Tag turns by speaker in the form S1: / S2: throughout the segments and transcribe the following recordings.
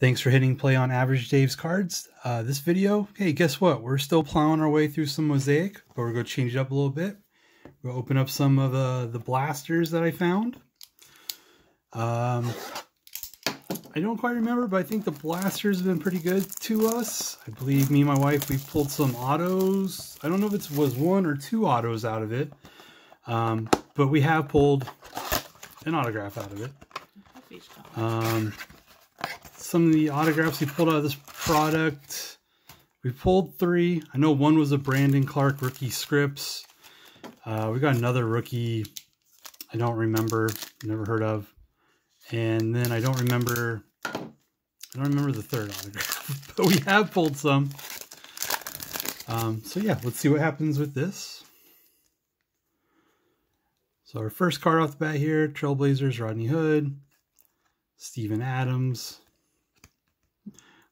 S1: Thanks for hitting play on Average Dave's Cards. Uh, this video, hey, guess what? We're still plowing our way through some Mosaic, but we're going to change it up a little bit. We'll open up some of the, the blasters that I found. Um, I don't quite remember, but I think the blasters have been pretty good to us. I believe me and my wife, we pulled some autos. I don't know if it was one or two autos out of it, um, but we have pulled an autograph out of it. Um, some of the autographs we pulled out of this product. We pulled three. I know one was a Brandon Clarke rookie scripts. Uh, we got another rookie I don't remember, never heard of. And then I don't remember, I don't remember the third autograph, but we have pulled some. Um, so yeah, let's see what happens with this. So our first card off the bat here, Trailblazers, Rodney Hood, Steven Adams,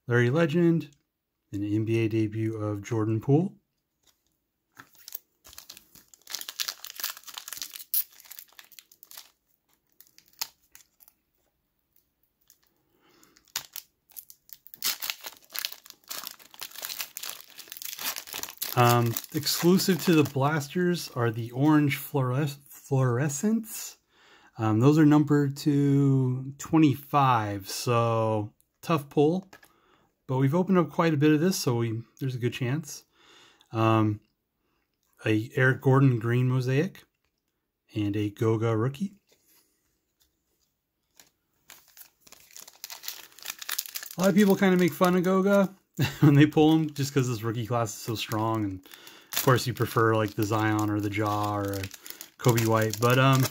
S1: Larry Legend, an NBA debut of Jordan Poole. Um, exclusive to the blasters are the orange fluores fluorescents. Um, those are numbered to 25, so tough pull. But we've opened up quite a bit of this, so we there's a good chance. Um, a Eric Gordon green mosaic and a Goga rookie. A lot of people kind of make fun of Goga when they pull him just because this rookie class is so strong. And of course, you prefer like the Zion or the Ja or Coby White. But um,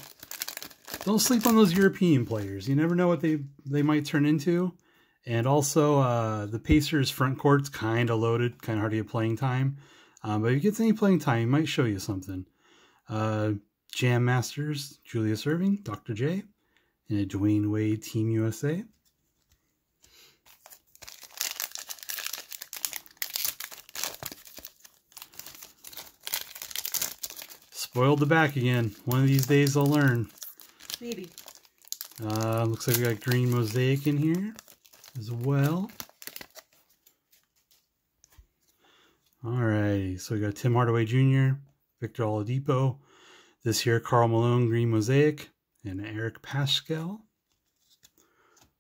S1: don't sleep on those European players. You never know what they, they might turn into. And also, uh, the Pacers front court's kind of loaded, kind of hard to get playing time. Um, but if he gets any playing time, he might show you something. Uh, Jam Masters, Julius Erving, Dr. J, and a Dwyane Wade Team USA. Spoiled the back again. One of these days I'll learn.
S2: Maybe.
S1: Uh, looks like we got green mosaic in here as well. Alrighty, so we got Tim Hardaway Jr., Victor Oladipo, this year Karl Malone Green Mosaic, and Eric Paschall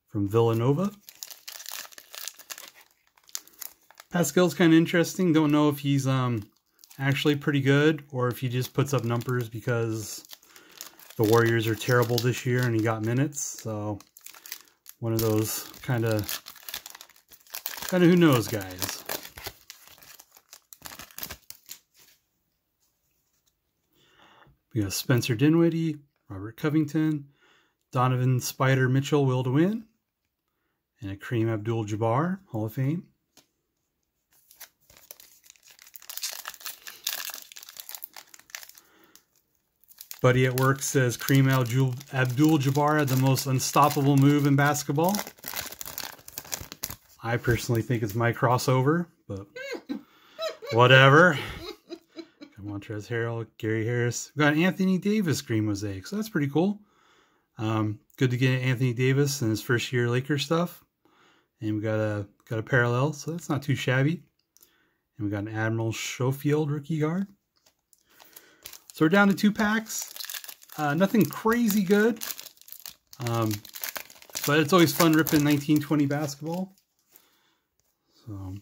S1: from Villanova. Paschall's kind of interesting. Don't know if he's um actually pretty good or if he just puts up numbers because the Warriors are terrible this year and he got minutes. So one of those kind of, kind of who knows guys. We got Spencer Dinwiddie, Robert Covington, Donovan Spider Mitchell will to win, and a Kareem Abdul-Jabbar Hall of Fame. Buddy at Work says Kareem Abdul-Jabbar had the most unstoppable move in basketball. I personally think it's my crossover, but whatever. Montrezl Harrell, Gary Harris. We got Anthony Davis green mosaic, so that's pretty cool. Um, good to get Anthony Davis in his first year Lakers stuff, and we got a got a parallel, so that's not too shabby. And we got an Admiral Schofield rookie guard. So we're down to two packs. Uh, nothing crazy good. Um, but it's always fun ripping 1920 basketball. So,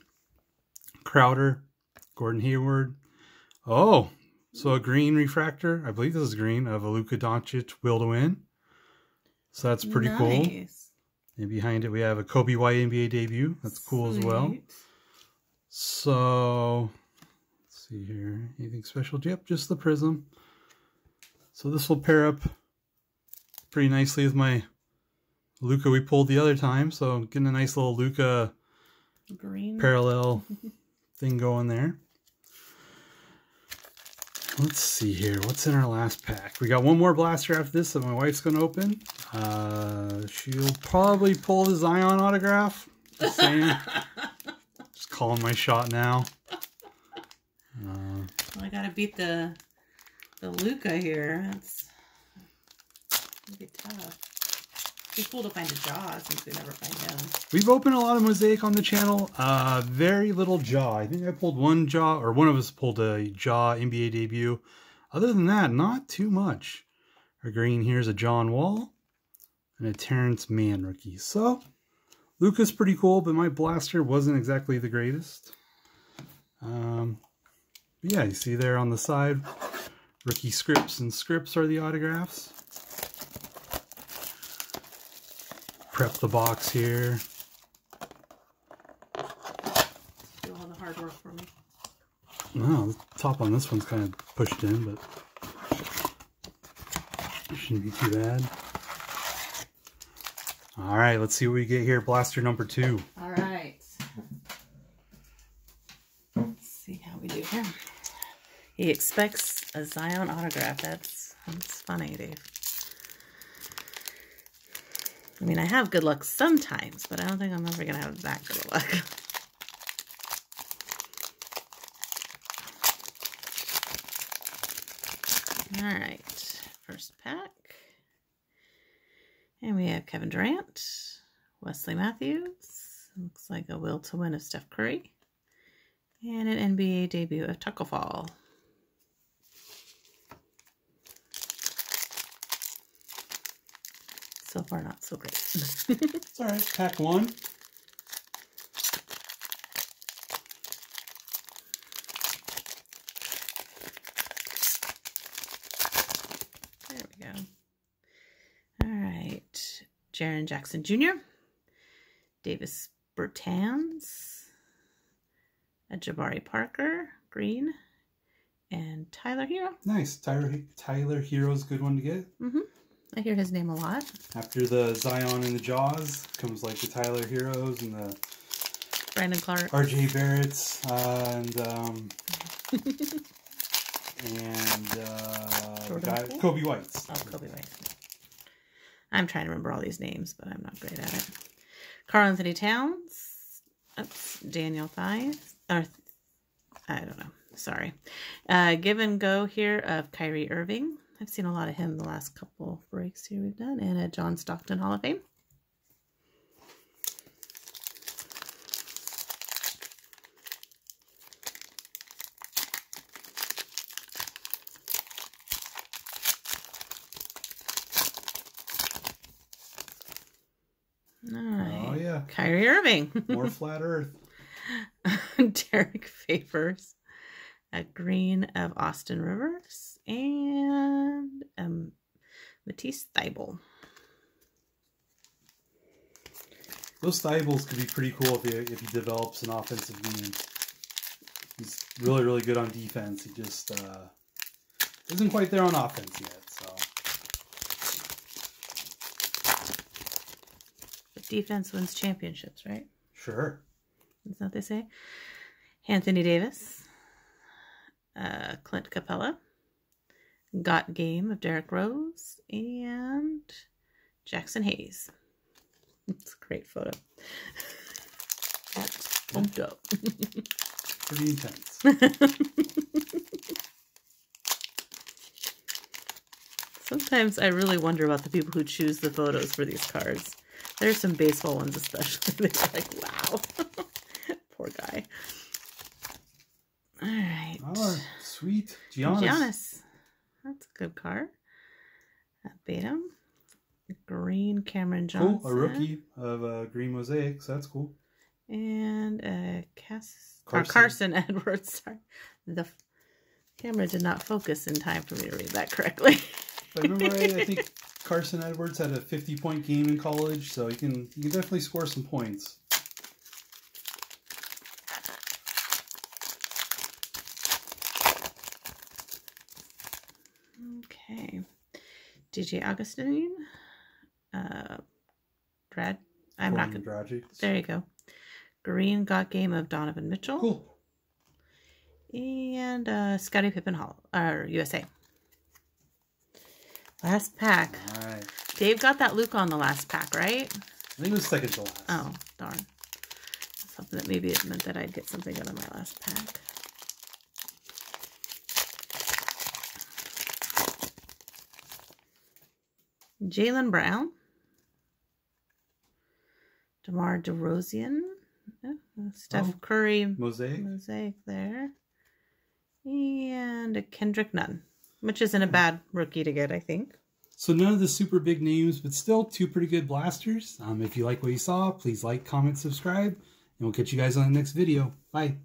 S1: Crowder, Gordon Hayward. Oh, so a green refractor. I believe this is green of a Luka Doncic will to win. So that's pretty nice. cool. And behind it we have a Coby White NBA debut. That's cool Sweet. as well. So see here. Anything special? Yep, just the Prizm. So this will pair up pretty nicely with my Luka we pulled the other time. So getting a nice little Luka green parallel thing going there. Let's see here. What's in our last pack? We got one more blaster after this that my wife's going to open. Uh, she'll probably pull the Zion autograph. Just saying. Just calling my shot now.
S2: Well, I gotta beat the the Luka here. That's be tough. Be cool to find a Ja since we never find him.
S1: We've opened a lot of mosaic on the channel. Uh, very little Ja. I think I pulled one Ja, or one of us pulled a Ja NBA debut. Other than that, not too much. Our green here is a John Wall and a Terance Mann rookie. So, Luka's pretty cool, but my blaster wasn't exactly the greatest. Um, yeah, you see there on the side, rookie scripts and scripts are the autographs. Prep the box here.
S2: Do all the hard work for me.
S1: No, the top on this one's kind of pushed in, but it shouldn't be too bad. All right, let's see what we get here. Blaster number two.
S2: All right. Let's see how we do here. He expects a Zion autograph. That's that's funny, Dave. I mean, I have good luck sometimes, but I don't think I'm ever gonna have that good luck. All right, first pack. And we have Kevin Durant, Wesley Matthews, looks like a will to win of Steph Curry, and an NBA debut of Taco Fall. So far, not so great.
S1: It's all right. Pack one.
S2: There we go. All right. Jaren Jackson Jr., Davis Bertans, a Jabari Parker, green, and Tyler Herro.
S1: Nice. Tyler, Tyler Herro's a good one to get.
S2: hmm I hear his name a lot.
S1: After the Zion and the Ja's comes like the Tyler Herros and the
S2: Brandon Clarke.
S1: RJ Barrett's uh, and um, and uh, guy, Coby White's.
S2: Oh, Coby White. I'm trying to remember all these names, but I'm not great at it. Karl-Anthony Towns. Oops. Daniel Theis. Or, I don't know. Sorry. Uh, give and go here of Kyrie Irving. I've seen a lot of him the last couple breaks here we've done. And a John Stockton Hall of Fame. All oh, right.
S1: Oh yeah,
S2: Kyrie Irving.
S1: more flat Earth.
S2: Derrick Favors, a green of Austin Rivers, and um, Matisse Thybulle.
S1: Those Thybulles could be pretty cool if he if he develops an offensive game. He's really really good on defense. He just uh, isn't quite there on offense yet. So
S2: But defense wins championships, right?
S1: sure.
S2: Isn't that what they say? Anthony Davis, uh, Clint Capela, Got Game of Derrick Rose, and Jaxson Hayes. It's a great photo. That's pumped up.
S1: Pretty intense.
S2: Sometimes I really wonder about the people who choose the photos for these cards. There's some baseball ones especially. They're like, wow. Poor guy. All right.
S1: Oh, sweet. Giannis.
S2: Giannis. That's a good card. Uh, Batum. Green Cameron Johnson.
S1: Cool. A rookie of uh, Green Mosaics. That's cool.
S2: And uh, Cass-
S1: Carson.
S2: Carson Edwards. Sorry. The camera did not focus in time for me to read that correctly.
S1: I remember I think Carson Edwards had a 50 point game in college, so he can he can definitely score some points.
S2: Okay. DJ Augustin. Uh, Brad. I'm not going to. There you go. Green got game of Donovan Mitchell.
S1: Cool.
S2: And uh, Scottie Pippen Hall. Or USA. Last pack.
S1: All right.
S2: Dave got that Luke on the last pack, right?
S1: I think it was second to last.
S2: Oh, darn. Something that maybe it meant that I'd get something out of my last pack. Jaylen Brown. DeMar DeRozan. Oh, Steph
S1: Oh.
S2: Curry
S1: Mosaic.
S2: mosaic there. And a Kendrick Nunn, which isn't a bad rookie to get, I think.
S1: So none of the super big names, but still two pretty good blasters. Um, if you like what you saw, please like, comment, subscribe, and we'll catch you guys on the next video. Bye.